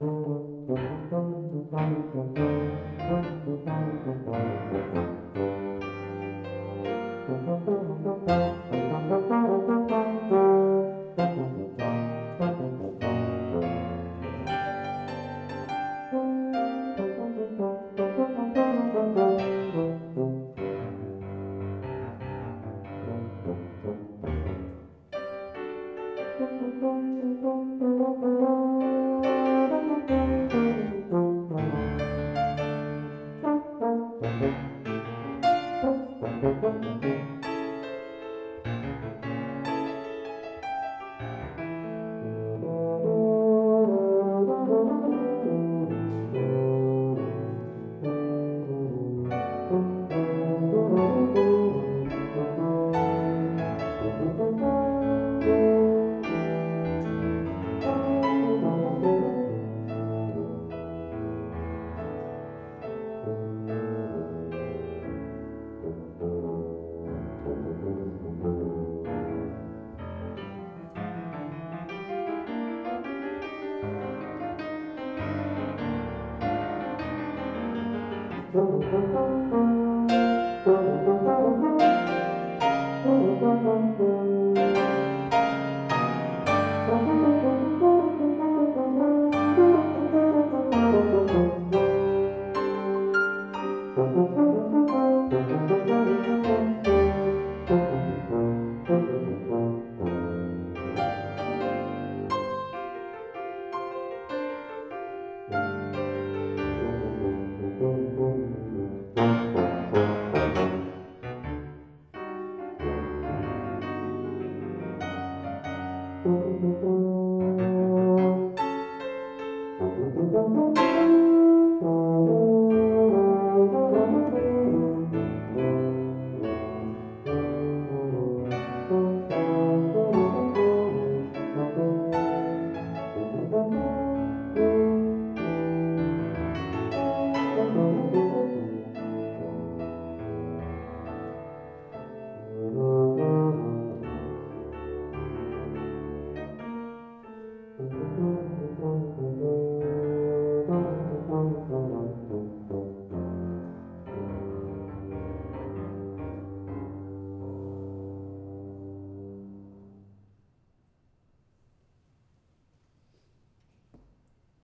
cantus cantus Thank you. Thank you.